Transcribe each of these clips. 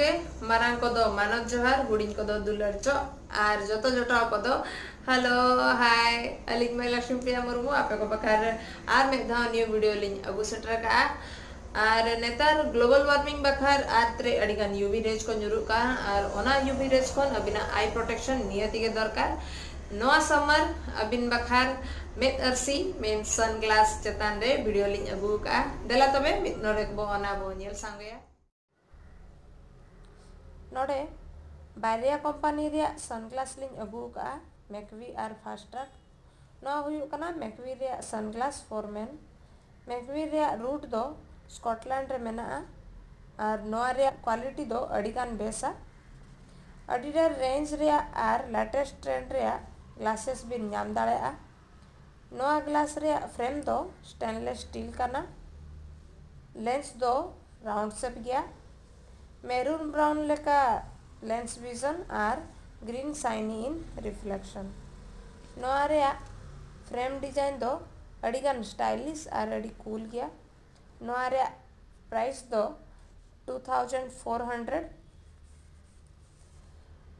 ᱠᱚᱜᱮ ᱢᱟᱨᱟᱝ ᱠᱚᱫᱚ ᱢᱟᱱᱚᱛ ᱡᱚᱦᱟᱨ ᱦᱩᱰᱤᱧ ᱠᱚᱫᱚ ᱫᱩᱞᱟᱹᱲ ᱪᱚ ᱟᱨ ᱡᱚᱛᱚ ᱡᱚᱴᱟᱣ ᱠᱚᱫᱚ ᱦᱮᱞᱳ ᱦᱟᱭ ᱟᱹᱞᱤᱧ ᱢᱟᱹᱭ ᱞᱚᱠᱥᱢᱤ ᱯᱨᱤᱭᱟ ᱢᱩᱨᱢᱩ ᱟᱯᱮ ᱠᱚ ᱵᱟᱠᱷᱟᱨ ᱟᱨ ᱢᱤᱫ ᱫᱷᱟᱣ ᱱᱤᱭᱟᱹ ᱵᱷᱤᱰᱤᱭᱳ ᱞᱤᱧ ᱟᱹᱜᱩ ᱥᱮᱴᱮᱨ ᱠᱟᱜᱼᱟ ᱟᱨ ᱱᱮᱛᱟᱨ ᱜᱞᱳᱵᱟᱞ ୱାᱨᱢᱤᱝ ᱵᱟᱠᱷᱟᱨ ᱟᱛᱨᱮ ᱟᱹᱰᱤᱜᱟᱱ ᱤᱭᱩᱵᱤ ᱨᱮᱡ ᱠᱚ ᱧᱩᱨᱩᱜ ᱠᱟᱱ ᱟᱨ ᱚᱱᱟ ᱤᱭᱩᱵᱤ ᱨᱮᱡ ᱠᱷᱚᱱ ᱟᱹᱵᱤᱱᱟᱜ ᱟᱭ ᱯᱨᱚᱴᱮᱠᱥᱚᱱ ᱱᱤᱭᱟᱹ ᱛᱮᱜᱮ ᱫᱚᱨᱠᱟᱨ ᱱᱚᱣᱟ ᱥᱟᱢᱟᱨ ᱟᱹᱵᱤᱱ ᱵᱟᱠᱷᱟᱨ ᱢᱮᱫ ᱟᱨᱥᱤ ᱢᱮᱱ ᱥᱟᱱ ᱜᱞᱟᱥ ᱪᱮᱛᱟᱱ ᱨᱮ ᱵᱷᱤᱰᱤᱭᱳ ᱞᱤᱧ ᱟᱹᱜᱩ ᱠᱟᱜᱼᱟ ᱫᱮᱞᱟ ᱛᱚᱵᱮ ᱢᱤᱫ ᱱᱚᱰᱮ ᱵᱚ ᱚᱱᱟ ᱵᱚ ᱧᱮᱞ ᱥᱟᱸᱜᱮᱭᱟ nyel sangya node बारिया कंपनी रे सनग्लास लिंग अगु का मैकवी आर फास्ट ट्रैक नो हुयु कना मैकवी सनग्लास फॉर मेन मैकवी रे रूट दो स्कॉटलैंड और दो अड़ीगान बेसा लेटेस्ट ट्रेंड रे ग्लासेस भी नाम ग्लास रे फ्रेम दो स्टेनलेस स्टील कना लेंस मेरून ब्राउन लेका lens vision are green shiny in reflection frame design दो अड़ीगान स्टाइलिश आर अड़ी कूल गया प्राइस दो 2400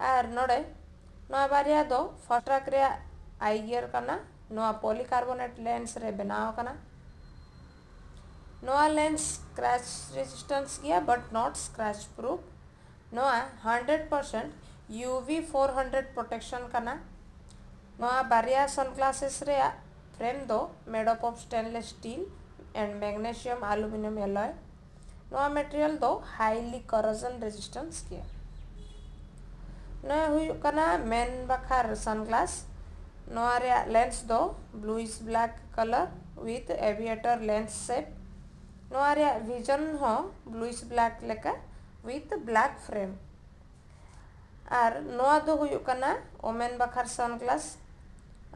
आर नोडे नोआ बारिया दो फ़र्स्ट रे आई गियर कना नोआ पॉलीकार्बोनेट लेंस रे बनाव कना नोआ लेंस स्क्रैच रेजिस्टेंस गया बट नॉट स्क्रैच प्रूफ नोआ 100% यूवी 400 प्रोटेक्शन कना नोआ बारिया सनग्लासेस रे फ्रेम दो made up of stainless steel and magnesium aluminium alloy नोआ मटेरियल दो हाईली करजन रेजिस्टेंस किया। कना मेन बखार सनग्लास नोआ लेंस दो bluish black colour with aviator lens shape नोआ रे विजन हो, ब्लूइश ब्लैक लेका, विथ ब्लैक फ्रेम। और कना ओमेन बखार सनग्लास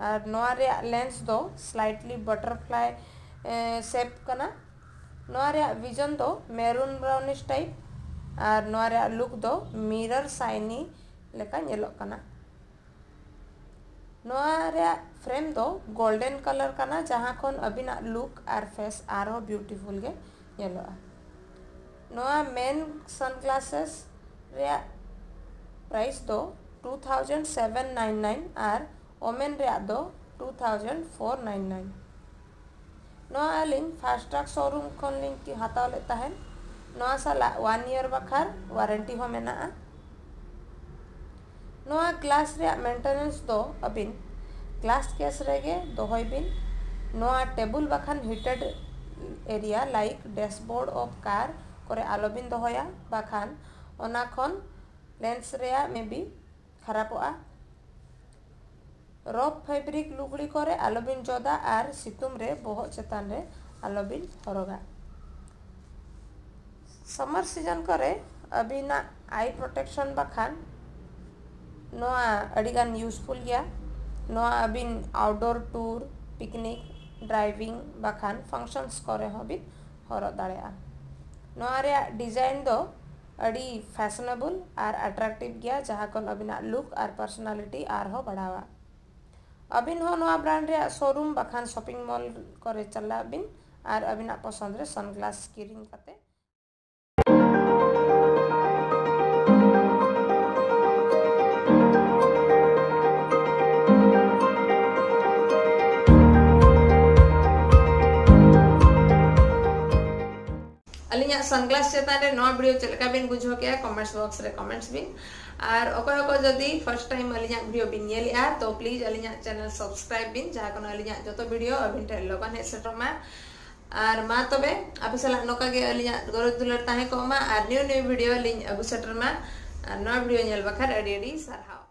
और लेंस दो, स्लाइटली बटरफ्लाई शेप रे विजन दो, मेरून ब्राउनिश टाइप। और लुक दो, मिरर साइनी लेका ñeloग फ्रेम दो गोल्डन कलर कना जहाँ खन अबिना लुक और फेस आरो ब्यूटीफुल मेन सनग्लासेस प्राइस दो 2799 और ओमेन दो 2499 नोआ अलिंग फास्ट ट्रैक शोरूम खन लिंग की हताव ले तहन साला वन ईयर बखार वारंटी हो मेना दो ᱱᱚᱣᱟ ᱠᱞᱟᱥ ᱨᱮᱭᱟᱜ ᱢᱮᱱᱴᱮᱱᱮᱱᱥ ᱫᱚ ᱟᱹᱵᱤᱱ ᱠᱞᱟᱥ ᱠᱮᱥ ᱨᱮᱜᱮ ᱫᱚᱦᱚᱭ ᱵᱤᱱ ᱱᱚᱣᱟ ᱴᱮᱵᱩᱞ ᱵᱟᱠᱷᱟᱱ heated area like dashboard of car ᱠᱚᱨᱮ ᱟᱞᱚᱵᱤᱱ ᱫᱚᱦᱚᱭᱟ ᱵᱟᱠᱷᱟᱱ ᱚᱱᱟ ᱠᱷᱚᱱ ᱞᱮᱱᱥ ᱨᱮᱭᱟᱜ ᱢᱮᱵᱤ ᱠᱷᱟᱨᱟᱯᱚᱜᱼᱟ ᱨᱚᱯ ᱯᱷᱮᱵᱨᱤᱠ ᱞᱩᱜᱽᱲᱤ ᱠᱚᱨᱮ ᱟᱞᱚᱵᱤᱱ ᱡᱚᱫᱟ ᱟᱨ ᱥᱤᱛᱩᱝ ᱨᱮ ᱵᱚᱦᱚᱜ ᱪᱮᱛᱟᱱ ᱨᱮ ᱟᱞᱚᱵᱤᱱ ᱦᱚᱨᱚᱜᱟ ᱥᱟᱢᱟᱨ ᱥᱤᱡᱚᱱ ᱠᱚᱨᱮ ᱟᱹᱵᱤᱱᱟᱜ ᱟᱭ ᱯᱨᱚᱴᱮᱠᱥᱚᱱ ᱵᱟᱠᱷᱟᱱ नोआ अबिन आउटडोर टूर पिकनिक ड्राइविंग बखान फ़ंक्शंस करे हबिन हर रे डिज़ाइन दो, अड़ी फैशनेबल और अट्रैक्टिव गया जहाँ कन अबिना लुक और पर्सनालिटी आर हो बढ़ावा। अबिन हो नोआ ब्रांड रे शोरूम बखान शॉपिंग मॉल करे चला अबिन और अबिना पसंद रे सनग्लास किरिंग चेतान रे नवा वीडियो चलका बिन बुझो के कमेंट्स बॉक्स रे कमेंट्स बिन और अकोय अको जदि फ़र्स्ट टाइम अलिया वीडियो बिन नेलिया तो प्लीज़ अलिया चैनल सब्सक्राइब बिन जहा कोन अलिया जतो वीडियो अबिन टे लगन हे सेटर मा और मा तबे आपे सला नोका गे अलिया गरज दुलर ताहे को मा और न्यू न्यू वीडियो लिंक अगु सेटर मा नवा वीडियो नेल बखर एडी एडी सरहाव